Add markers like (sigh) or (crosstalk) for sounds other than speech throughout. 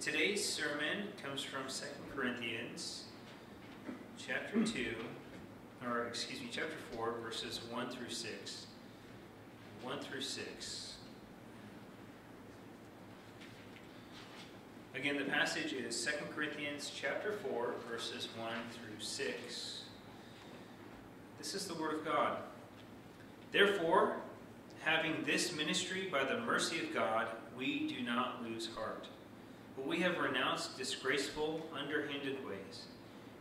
Today's sermon comes from 2 Corinthians chapter 2, or excuse me, chapter 4, verses 1 through 6. 1 through 6. Again, the passage is 2 Corinthians chapter 4, verses 1 through 6. This is the Word of God. Therefore, having this ministry by the mercy of God, we do not lose heart. But we have renounced disgraceful, underhanded ways.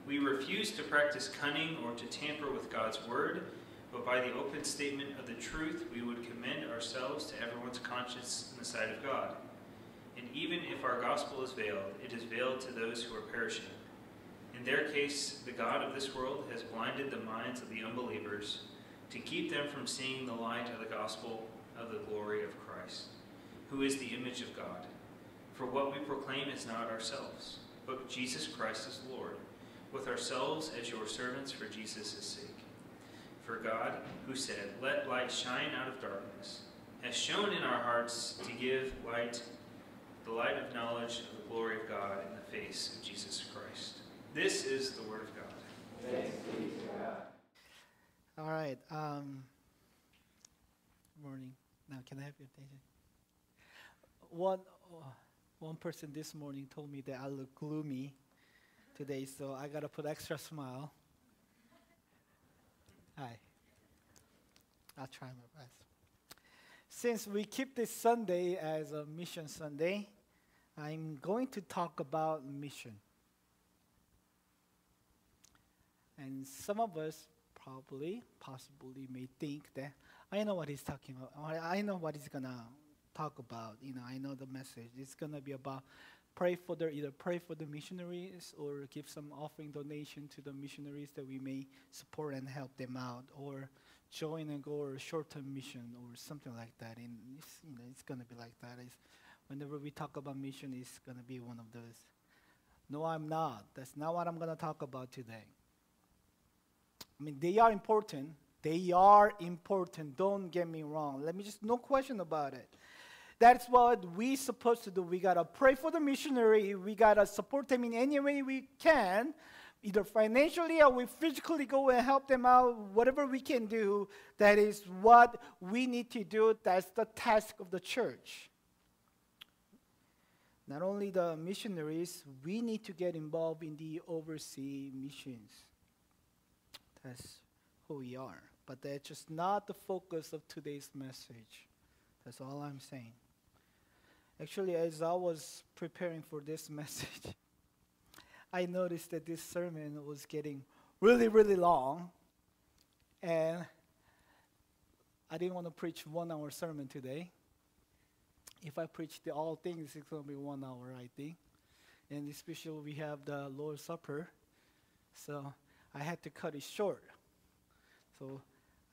We refuse to practice cunning or to tamper with God's word, but by the open statement of the truth, we would commend ourselves to everyone's conscience in the sight of God. And even if our gospel is veiled, it is veiled to those who are perishing. In their case, the God of this world has blinded the minds of the unbelievers to keep them from seeing the light of the gospel of the glory of Christ, who is the image of God. For what we proclaim is not ourselves, but Jesus Christ is Lord, with ourselves as your servants for Jesus' sake. For God, who said, Let light shine out of darkness, has shone in our hearts to give light, the light of knowledge of the glory of God in the face of Jesus Christ. This is the word of God. Thanks be to God. All right. Um, morning. Now, can I have your attention? One, uh, one person this morning told me that I look gloomy today, so I gotta put extra smile. Hi. I'll try my best. Since we keep this Sunday as a mission Sunday, I'm going to talk about mission. And some of us probably, possibly may think that I know what he's talking about. I know what he's gonna talk about. You know, I know the message. It's gonna be about pray for the either pray for the missionaries or give some offering donation to the missionaries that we may support and help them out, or join and go or short-term mission or something like that. And it's, you know, it's gonna be like that. It's, whenever we talk about mission, it's gonna be one of those. No, I'm not. That's not what I'm gonna talk about today. I mean, they are important. They are important. Don't get me wrong. Let me just, no question about it. That's what we're supposed to do. We gotta pray for the missionary. We gotta support them in any way we can, either financially or we physically go and help them out. Whatever we can do, that is what we need to do. That's the task of the church. Not only the missionaries, we need to get involved in the overseas missions. That's who we are. But that's just not the focus of today's message. That's all I'm saying. Actually, as I was preparing for this (laughs) message, I noticed that this sermon was getting really, really long. And I didn't want to preach one hour sermon today. If I preach the all things, it's going to be one hour, I think. And especially we have the Lord's Supper. So I had to cut it short. So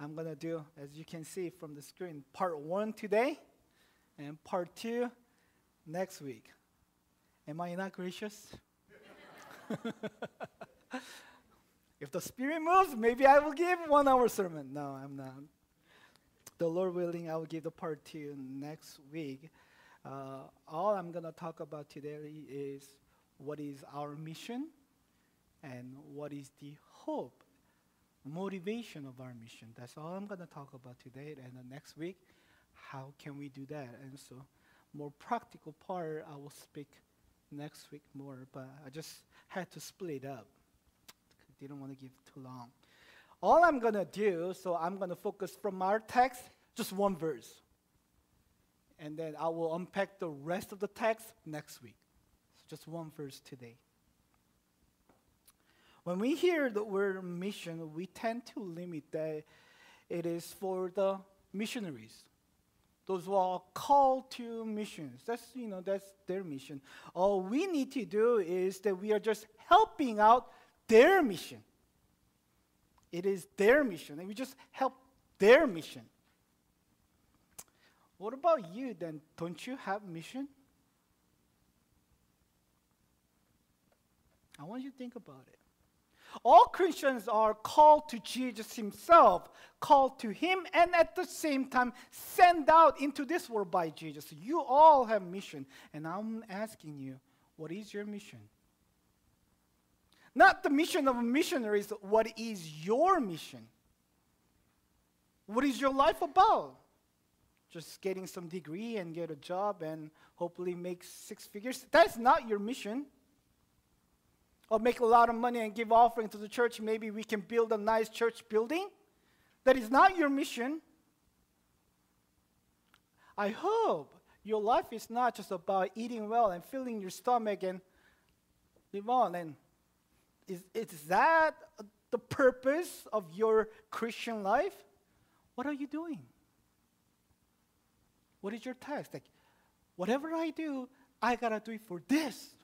I'm going to do, as you can see from the screen, part one today and part two next week. Am I not gracious? (laughs) if the Spirit moves, maybe I will give one hour sermon. No, I'm not. The Lord willing, I will give the part two next week. Uh, all I'm going to talk about today is what is our mission and what is the hope, motivation of our mission. That's all I'm going to talk about today. And the next week, how can we do that? And so, more practical part, I will speak next week more. But I just had to split up. Didn't want to give too long. All I'm going to do, so I'm going to focus from our text, just one verse. And then I will unpack the rest of the text next week. So just one verse today. When we hear the word mission, we tend to limit that it is for the missionaries. Those who are called to missions. That's you know that's their mission. All we need to do is that we are just helping out their mission. It is their mission, and we just help their mission. What about you then? Don't you have mission? I want you to think about it. All Christians are called to Jesus Himself, called to Him, and at the same time sent out into this world by Jesus. You all have mission, and I'm asking you, what is your mission? Not the mission of missionaries, what is your mission? What is your life about? Just getting some degree and get a job and hopefully make six figures? That's not your mission or make a lot of money and give offering to the church, maybe we can build a nice church building. That is not your mission. I hope your life is not just about eating well and filling your stomach and live on. And is, is that the purpose of your Christian life? What are you doing? What is your task? Like, whatever I do, I gotta do it for this.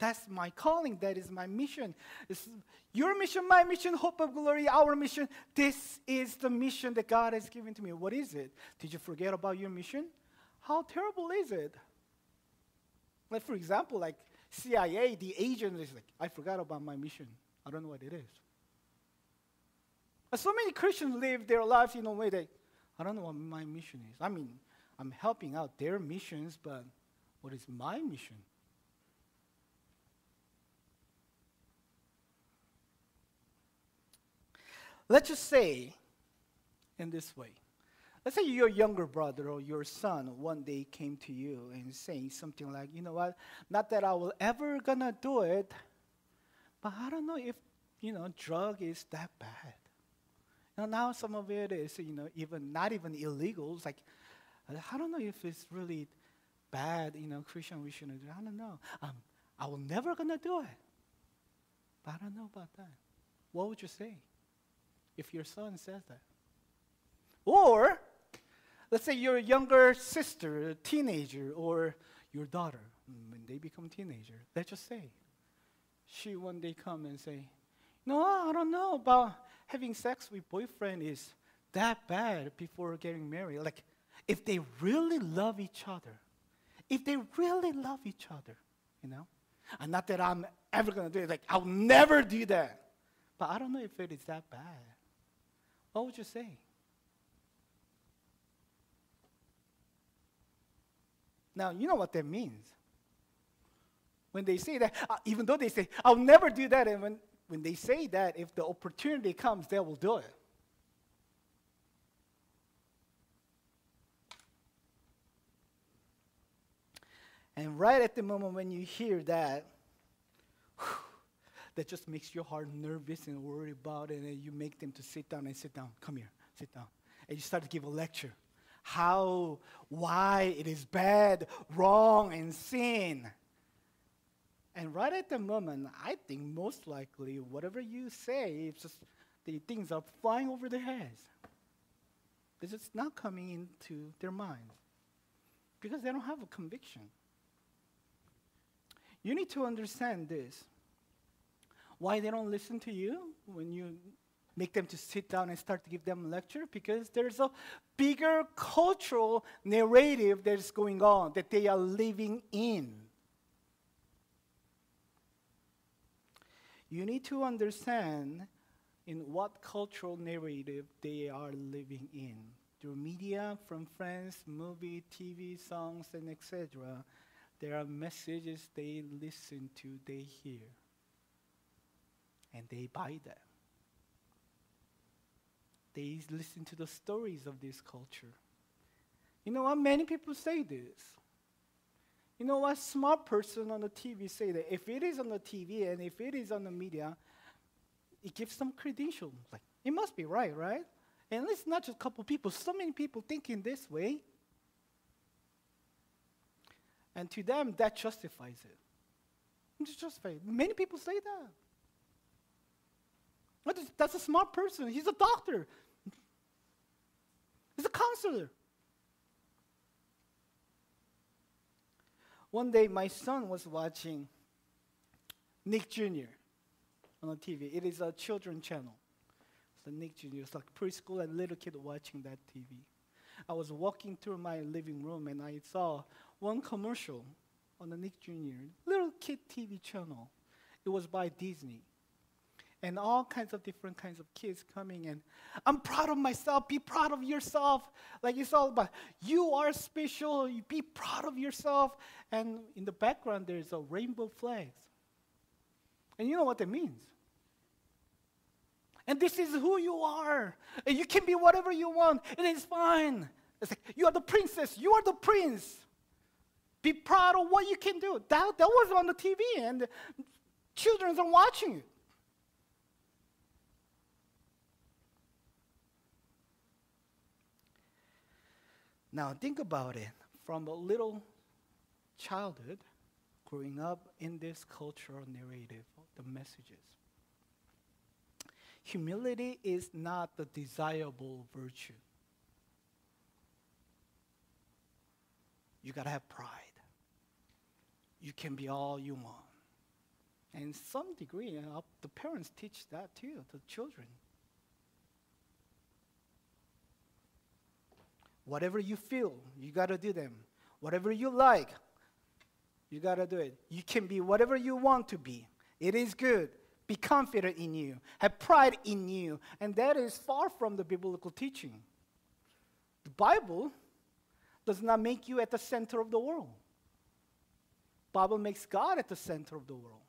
That's my calling. That is my mission. It's your mission, my mission, hope of glory, our mission. This is the mission that God has given to me. What is it? Did you forget about your mission? How terrible is it? Like, for example, like CIA, the agent is like, I forgot about my mission. I don't know what it is. So many Christians live their lives in a way that I don't know what my mission is. I mean, I'm helping out their missions, but what is my mission? Let's just say in this way. Let's say your younger brother or your son one day came to you and saying something like, you know what, not that I will ever gonna do it, but I don't know if, you know, drug is that bad. You know, now some of it is, you know, even not even illegal. It's like, I don't know if it's really bad, you know, Christian we shouldn't do. it. I don't know. Um, I will never gonna do it. But I don't know about that. What would you say? If your son says that. Or, let's say your younger sister, a teenager, or your daughter, when they become teenager, let's just say, she one day come and say, no, I don't know about having sex with boyfriend is that bad before getting married. Like, if they really love each other, if they really love each other, you know, and not that I'm ever gonna do it, like, I'll never do that. But I don't know if it is that bad. What would you say? Now, you know what that means. When they say that, uh, even though they say, I'll never do that, and when, when they say that, if the opportunity comes, they will do it. And right at the moment when you hear that, that just makes your heart nervous and worried about it, and you make them to sit down and sit down. Come here, sit down. And you start to give a lecture. How, why it is bad, wrong, and sin. And right at the moment, I think most likely whatever you say, it's just the things are flying over their heads. This is not coming into their mind because they don't have a conviction. You need to understand this why they don't listen to you when you make them to sit down and start to give them a lecture because there's a bigger cultural narrative that's going on that they are living in. You need to understand in what cultural narrative they are living in. Through media, from friends, movie, TV, songs, and etc., there are messages they listen to, they hear and they buy them. They listen to the stories of this culture. You know what? Many people say this. You know what? Smart person on the TV say that if it is on the TV and if it is on the media, it gives some credentials. Like it must be right, right? And it's not just a couple people. So many people thinking this way. And to them, that justifies it. It's. Many people say that. That's a smart person. He's a doctor. He's a counselor. One day, my son was watching Nick Jr. on the TV. It is a children channel. So Nick Jr. It's like preschool and little kid watching that TV. I was walking through my living room and I saw one commercial on the Nick Jr. little kid TV channel. It was by Disney. And all kinds of different kinds of kids coming and i'm proud of myself. Be proud of yourself. Like it's all about you are special. You be proud of yourself. And in the background there's a rainbow flags. And you know what that means. And this is who you are. And you can be whatever you want and it's fine. It's like you are the princess. You are the prince. Be proud of what you can do. That, that was on the tv and children are watching Now, think about it from a little childhood, growing up in this cultural narrative, the messages. Humility is not the desirable virtue. You got to have pride. You can be all you want. And some degree, uh, the parents teach that too to children. Whatever you feel, you got to do them. Whatever you like, you got to do it. You can be whatever you want to be. It is good. Be confident in you. Have pride in you. And that is far from the biblical teaching. The Bible does not make you at the center of the world. Bible makes God at the center of the world.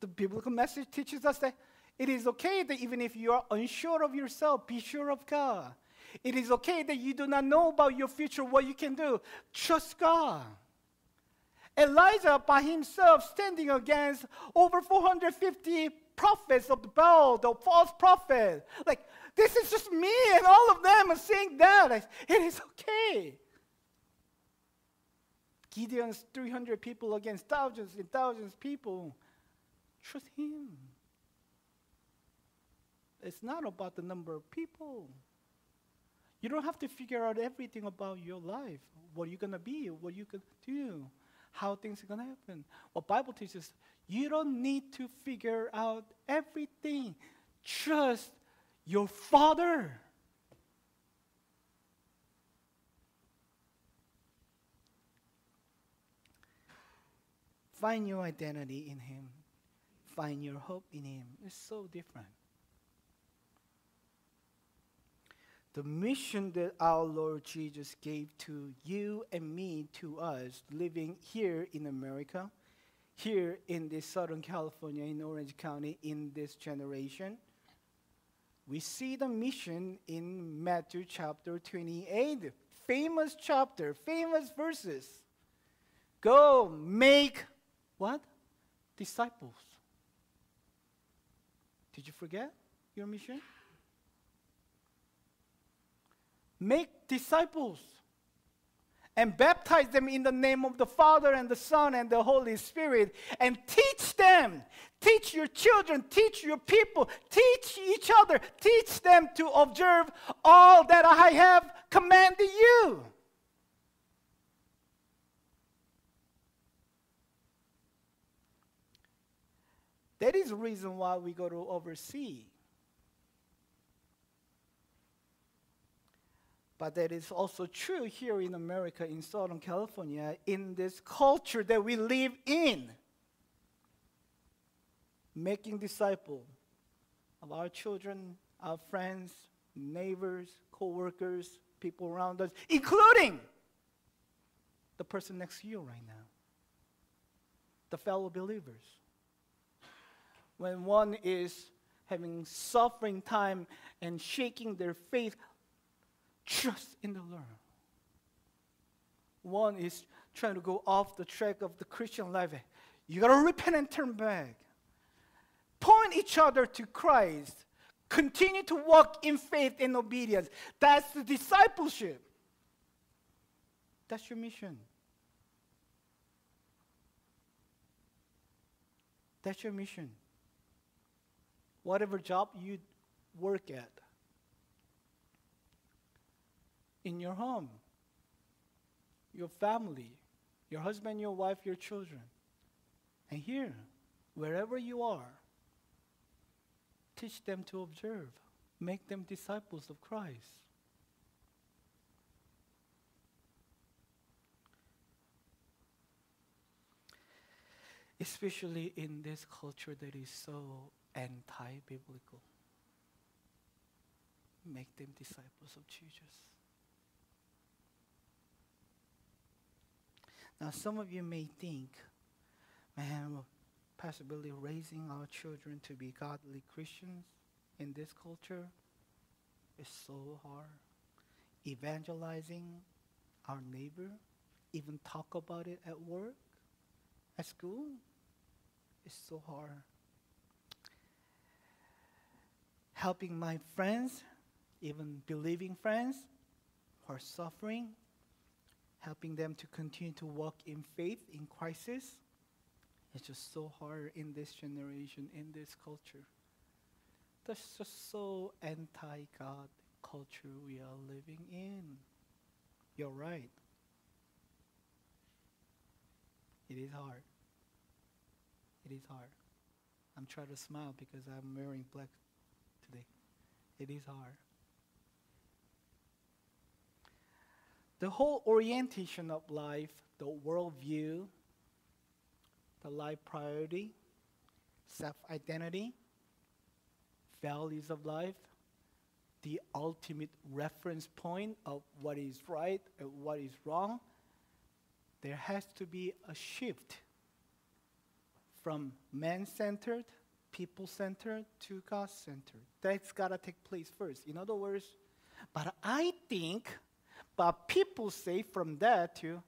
The biblical message teaches us that it is okay that even if you are unsure of yourself, be sure of God. It is okay that you do not know about your future, what you can do. Trust God. Elijah by himself standing against over 450 prophets of the Baal, the false prophet. Like, this is just me and all of them are saying that. It is okay. Gideon's 300 people against thousands and thousands of people. Trust him. It's not about the number of people. You don't have to figure out everything about your life, what you're going to be, what you can do, how things are going to happen. What Bible teaches, you don't need to figure out everything. Trust your Father. Find your identity in Him. Find your hope in Him. It's so different. The mission that our Lord Jesus gave to you and me, to us, living here in America, here in this Southern California, in Orange County, in this generation. We see the mission in Matthew chapter 28, famous chapter, famous verses. Go make what? Disciples. Did you forget your mission? Make disciples and baptize them in the name of the Father and the Son and the Holy Spirit and teach them. Teach your children, teach your people, teach each other, teach them to observe all that I have commanded you. That is the reason why we go to overseas But that is also true here in America, in Southern California, in this culture that we live in. Making disciples of our children, our friends, neighbors, co-workers, people around us, including the person next to you right now, the fellow believers. When one is having suffering time and shaking their faith, Trust in the Lord. One is trying to go off the track of the Christian life. You got to repent and turn back. Point each other to Christ. Continue to walk in faith and obedience. That's the discipleship. That's your mission. That's your mission. Whatever job you work at, in your home, your family, your husband, your wife, your children. And here, wherever you are, teach them to observe, make them disciples of Christ. especially in this culture that is so anti biblical. Make them disciples of Jesus. Now, some of you may think, man, Billy, raising our children to be godly Christians in this culture is so hard. Evangelizing our neighbor, even talk about it at work, at school, is so hard. Helping my friends, even believing friends who are suffering, helping them to continue to walk in faith in crisis. It's just so hard in this generation, in this culture. That's just so anti God culture we are living in. You're right. It is hard. It is hard. I'm trying to smile because I'm wearing black today. It is hard. The whole orientation of life, the worldview, the life priority, self identity, values of life, the ultimate reference point of what is right and what is wrong, there has to be a shift from man centered, people centered to God centered. That's got to take place first. In other words, but I think but people say from that to,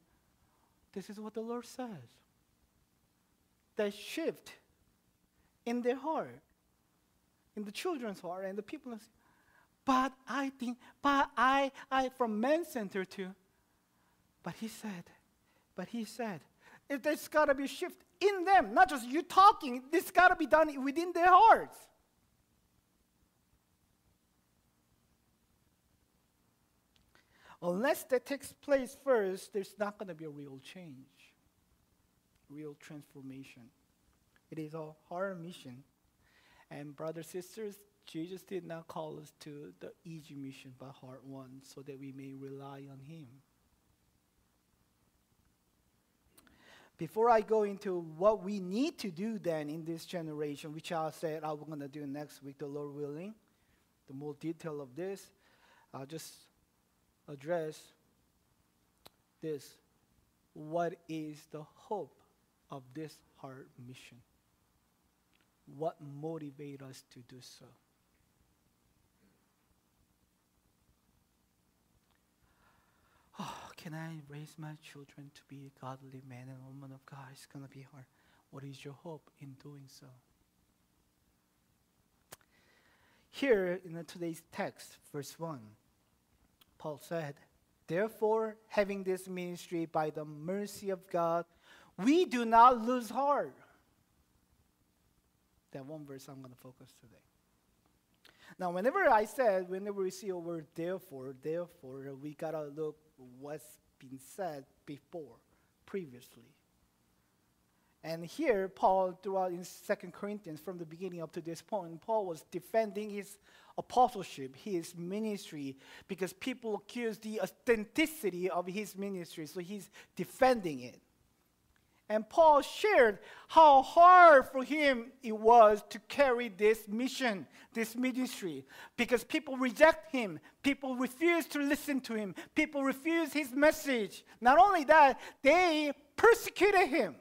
this is what the Lord says. That shift in their heart, in the children's heart, and the people. But I think, but I, I, from man center to, but he said, but he said, if there's got to be a shift in them, not just you talking. This got to be done within their hearts. Unless that takes place first, there's not going to be a real change, real transformation. It is a hard mission. And, brothers, sisters, Jesus did not call us to the easy mission, but hard one, so that we may rely on Him. Before I go into what we need to do then in this generation, which I said I'm going to do next week, the Lord willing, the more detail of this, I'll just address this what is the hope of this hard mission? What motivates us to do so? Oh, can I raise my children to be godly man and woman of God? It's going to be hard. What is your hope in doing so? Here in today's text, verse 1, Paul said, Therefore, having this ministry by the mercy of God, we do not lose heart. That one verse I'm going to focus today. Now, whenever I said, whenever we see a word therefore, therefore, we got to look what's been said before, previously. And here, Paul, throughout in Second Corinthians, from the beginning up to this point, Paul was defending his apostleship, his ministry, because people accuse the authenticity of his ministry. So he's defending it. And Paul shared how hard for him it was to carry this mission, this ministry, because people reject him. People refuse to listen to him. People refuse his message. Not only that, they persecuted him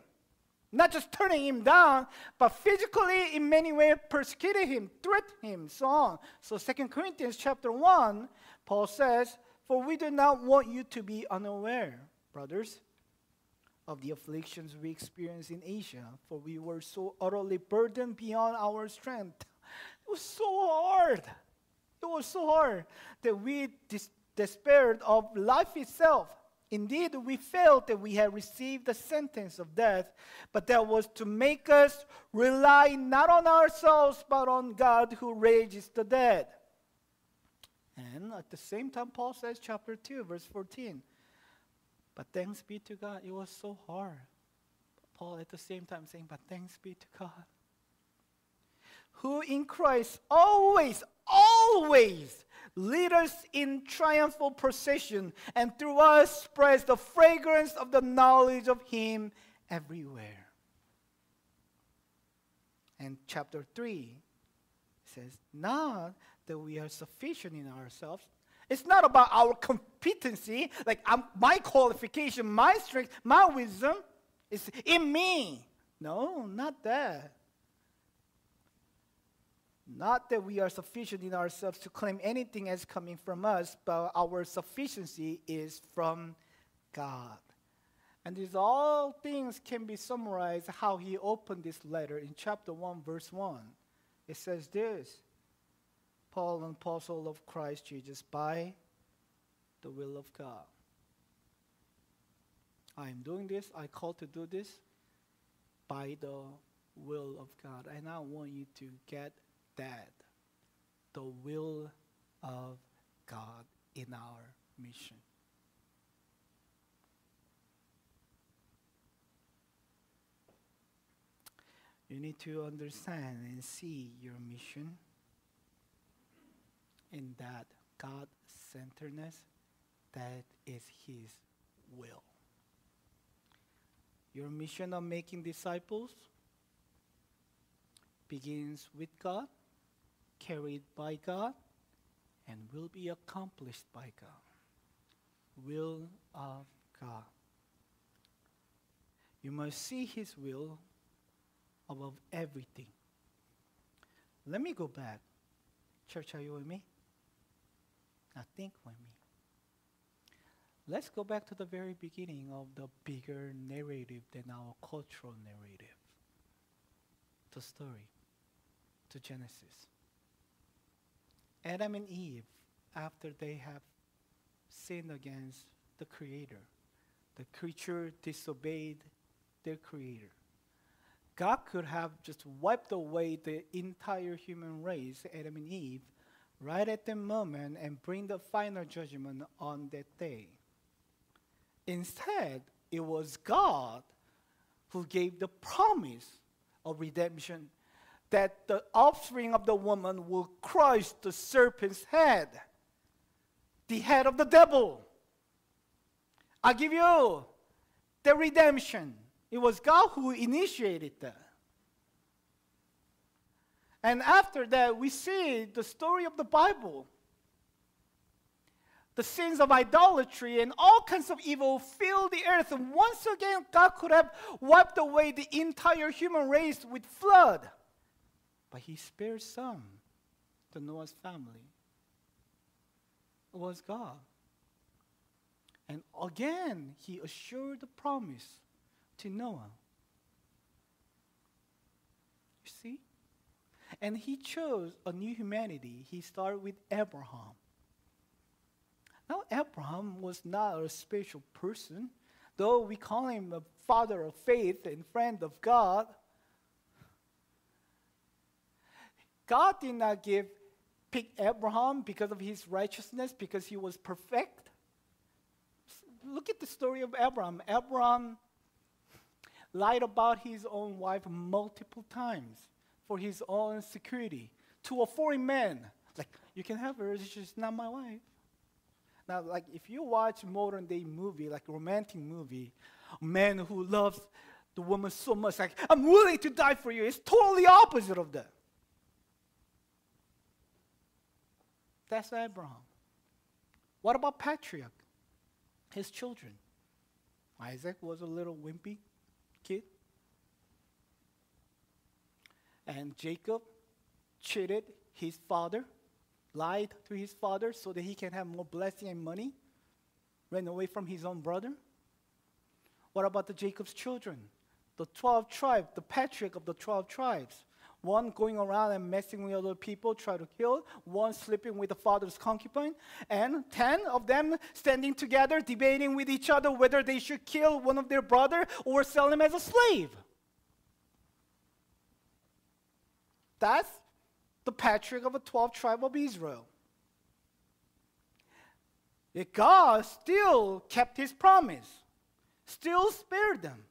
not just turning him down, but physically in many ways persecuted him, threatened him, so on. So Second Corinthians chapter 1, Paul says, For we do not want you to be unaware, brothers, of the afflictions we experienced in Asia, for we were so utterly burdened beyond our strength. It was so hard. It was so hard that we dis- despaired of life itself. Indeed, we felt that we had received the sentence of death, but that was to make us rely not on ourselves, but on God who raises the dead. And at the same time, Paul says, chapter 2, verse 14, but thanks be to God, it was so hard. Paul at the same time saying, but thanks be to God, who in Christ always, always lead us in triumphal procession, and through us spreads the fragrance of the knowledge of Him everywhere. And chapter 3 says, Not that we are sufficient in ourselves. It's not about our competency, like my qualification, my strength, my wisdom. It's in me. No, not that. Not that we are sufficient in ourselves to claim anything as coming from us, but our sufficiency is from God. And these all things can be summarized how he opened this letter in chapter 1, verse 1. It says this Paul, an apostle of Christ Jesus, by the will of God. I am doing this, I call to do this by the will of God. And I want you to get that the will of God in our mission. You need to understand and see your mission in that God centeredness, that is His will. Your mission of making disciples begins with God, carried by God, and will be accomplished by God. Will of God. You must see His will above everything. Let me go back. Church, are you with me? Now think with me. Let's go back to the very beginning of the bigger narrative than our cultural narrative. The story, to Genesis. Adam and Eve, after they have sinned against the Creator, the creature disobeyed their Creator. God could have just wiped away the entire human race, Adam and Eve, right at the moment and bring the final judgment on that day. Instead, it was God who gave the promise of redemption that the offspring of the woman will crush the serpent's head, the head of the devil. I give you the redemption. It was God who initiated that. And after that, we see the story of the Bible. The sins of idolatry and all kinds of evil fill the earth. And once again, God could have wiped away the entire human race with flood. But He spared some, the Noah's family. It was God. And again, He assured the promise to Noah. You see? And he chose a new humanity. He started with Abraham. Now, Abraham was not a special person, though we call him a father of faith and friend of God. God did not give pick Abraham because of his righteousness, because he was perfect. Look at the story of Abraham. Abraham lied about his own wife multiple times for his own security to a foreign man. Like, you can have her, she's not my wife. Now, like, if you watch modern day movie, like romantic movie, man who loves the woman so much, like, I'm willing to die for you, it's totally opposite of that. That's Abraham. What about Patriarch? His children. Isaac was a little wimpy kid. And Jacob cheated his father, lied to his father so that he can have more blessing and money, ran away from his own brother. What about the Jacob's children? The 12 tribes, the patriarch of the 12 tribes. One going around and messing with other people, try to kill. One sleeping with the father's concubine. And 10 of them standing together, debating with each other whether they should kill one of their brother or sell him as a slave. That's the patriarch of a 12 tribe of Israel. Yet God still kept his promise, still spared them,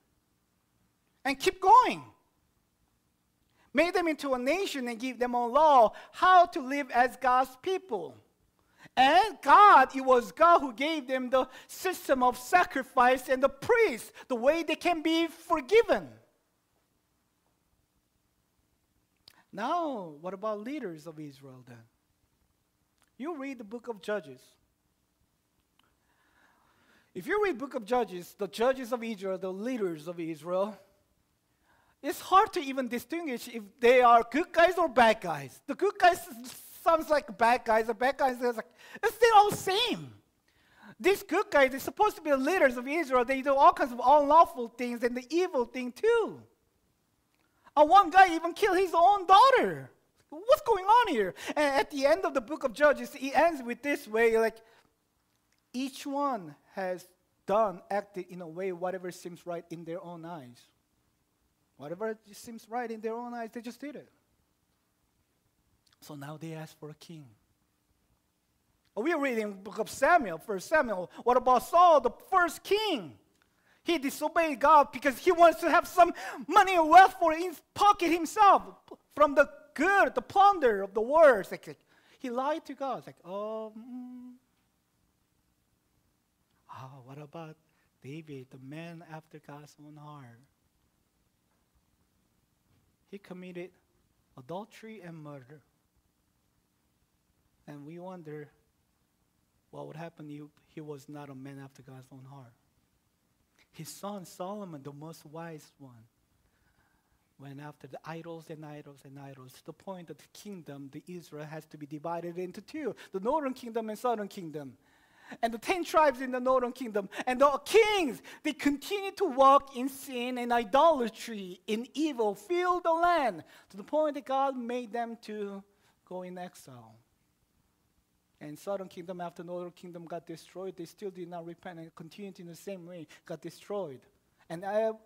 and keep going made them into a nation and gave them a law how to live as God's people. And God, it was God who gave them the system of sacrifice and the priest, the way they can be forgiven. Now, what about leaders of Israel then? You read the book of Judges. If you read the book of Judges, the judges of Israel, the leaders of Israel, it's hard to even distinguish if they are good guys or bad guys. The good guys sounds like bad guys, the bad guys is like it's still all the same. These good guys, they're supposed to be the leaders of Israel. They do all kinds of unlawful things and the evil thing too. And one guy even killed his own daughter. What's going on here? And at the end of the book of Judges, it ends with this way like, each one has done, acted in a way, whatever seems right in their own eyes. Whatever seems right in their own eyes, they just did it. So now they ask for a king. We are reading book of Samuel, First Samuel. What about Saul, the first king? He disobeyed God because he wants to have some money or wealth for his pocket himself from the good, the plunder of the world. Like, like, he lied to God. It's like, oh, mm. oh, what about David, the man after God's own heart? He committed adultery and murder. And we wonder what would happen if he was not a man after God's own heart. His son Solomon, the most wise one, went after the idols and idols and idols to the point that the kingdom, the Israel, has to be divided into two the northern kingdom and southern kingdom. And the ten tribes in the northern kingdom and the kings, they continue to walk in sin and idolatry, in evil, fill the land to the point that God made them to go in exile. And southern kingdom after northern kingdom got destroyed, they still did not repent and continued in the same way, got destroyed. And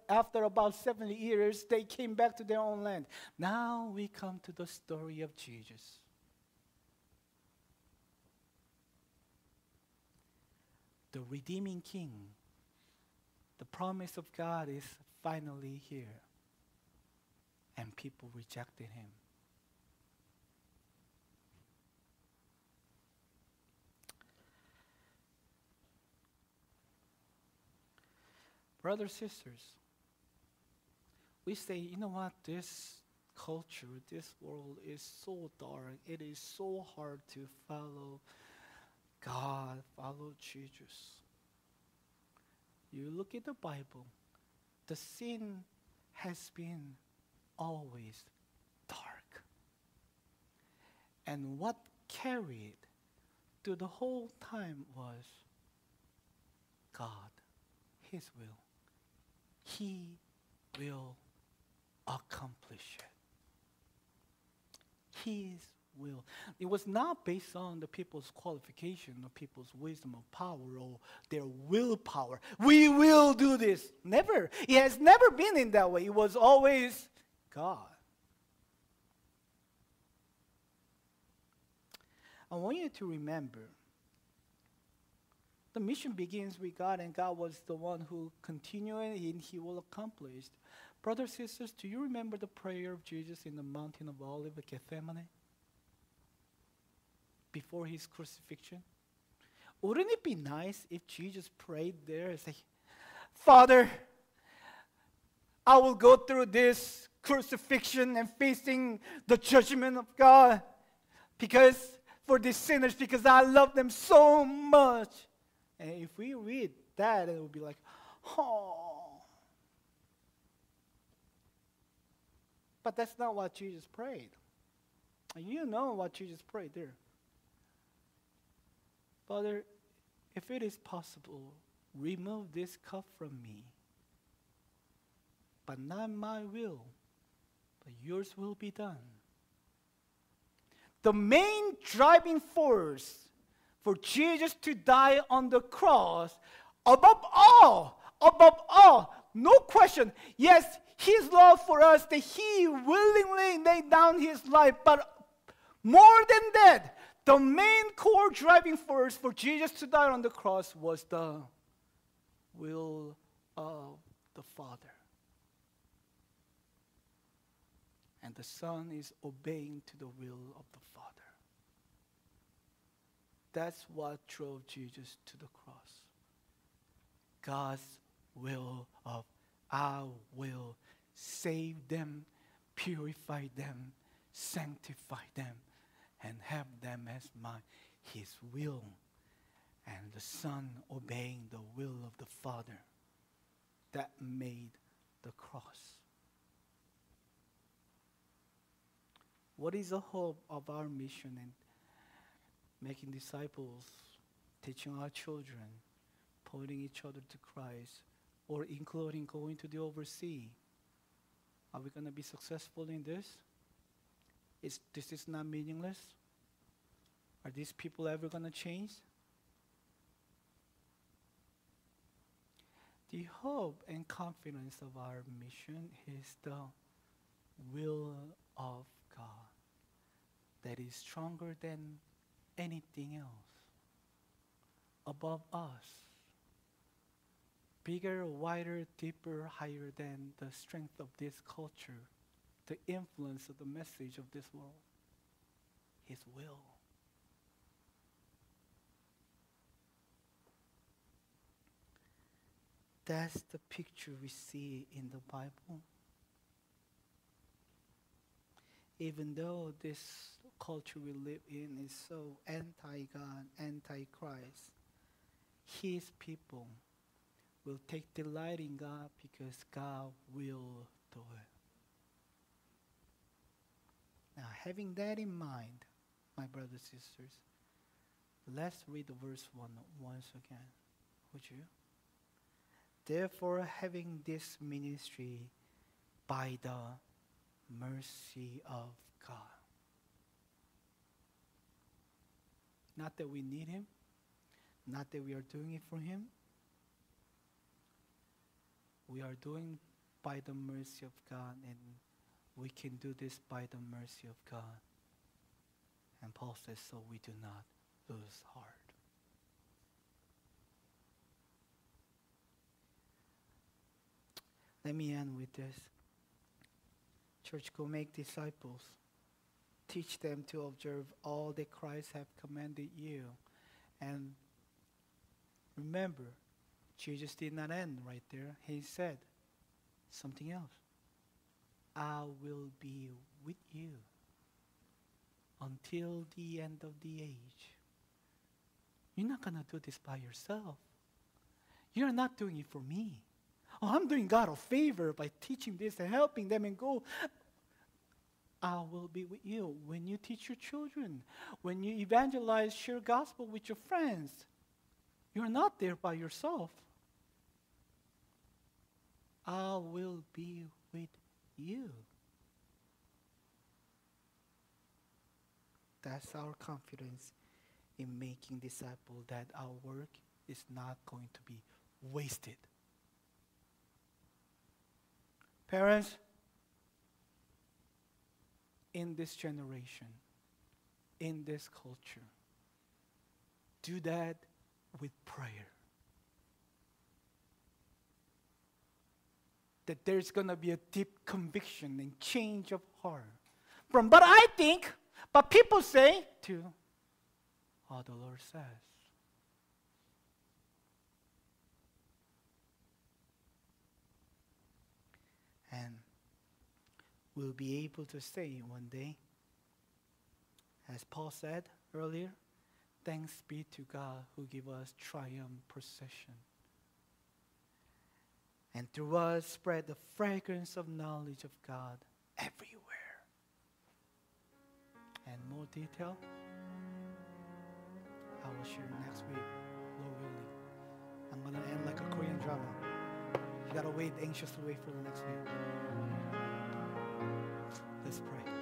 after about 70 years, they came back to their own land. Now we come to the story of Jesus. The redeeming king. The promise of God is finally here. And people rejected him. Brothers, sisters, we say, you know what, this culture, this world is so dark. It is so hard to follow God, follow Jesus. You look at the Bible, the sin has been always dark. And what carried through the whole time was God, His will. He will accomplish it. His will. It was not based on the people's qualification or people's wisdom or power or their willpower. We will do this. Never. It has never been in that way. It was always God. I want you to remember the mission begins with God, and God was the one who continued and He will accomplish. Brothers, sisters, do you remember the prayer of Jesus in the mountain of Olive Gethsemane? Before his crucifixion? Wouldn't it be nice if Jesus prayed there and say, Father, I will go through this crucifixion and facing the judgment of God because for these sinners, because I love them so much. And if we read that, it would be like, oh. But that's not what Jesus prayed. And you know what Jesus prayed there. Father, if it is possible, remove this cup from me. But not my will, but yours will be done. The main driving force for Jesus to die on the cross, above all, above all, no question, yes, his love for us that he willingly laid down his life, but more than that, the main core driving force for Jesus to die on the cross was the will of the Father. And the Son is obeying to the will of the Father. That's what drove Jesus to the cross. God's will of our will save them, purify them, sanctify them, and have them as my His will, and the Son obeying the will of the Father that made the cross. What is the hope of our mission and making disciples, teaching our children, pointing each other to Christ, or including going to the overseas? Are we going to be successful in this? Is this is not meaningless? Are these people ever going to change? The hope and confidence of our mission is the will of God that is stronger than anything else, above us, bigger, wider, deeper, higher than the strength of this culture, the influence of the message of this world. His will. That's the picture we see in the Bible. Even though this culture we live in is so anti God, anti Christ, His people will take delight in God because God will do it. Now, having that in mind, my brothers and sisters, let's read the verse one once again. Would you? Therefore, having this ministry by the mercy of God. Not that we need Him, not that we are doing it for Him. We are doing by the mercy of God, and we can do this by the mercy of God. And Paul says, so we do not lose heart. Let me end with this. Church, go make disciples. Teach them to observe all that Christ have commanded you. And remember, Jesus did not end right there. He said something else. I will be with you until the end of the age. You're not going to do this by yourself. You're not doing it for me. Oh, I'm doing God a favor by teaching this and helping them and go. I will be with you when you teach your children, when you evangelize, share gospel with your friends. You're not there by yourself. I will be you. That's our confidence in making disciples that our work is not going to be wasted. Parents, in this generation, in this culture, do that with prayer. That there's going to be a deep conviction and change of heart. From but I think, but people say, to all the Lord says. And we'll be able to say one day, as Paul said earlier, thanks be to God who give us triumph procession. And through us spread the fragrance of knowledge of God everywhere. And more detail, I will share next week, Lord willing. I'm going to end like a Korean drama. You got to wait, anxiously wait for the next week. Let's pray.